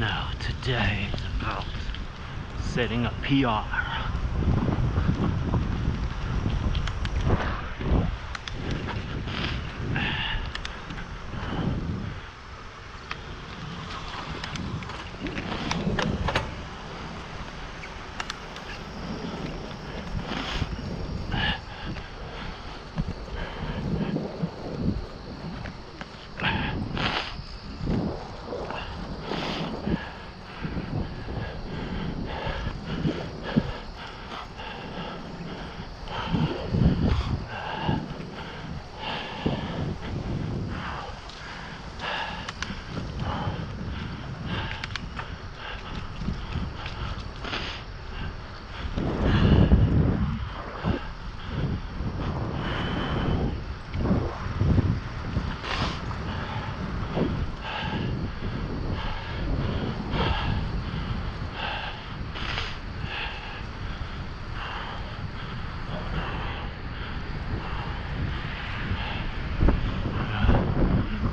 No, today is about setting a PR.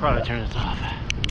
Probably turn this off.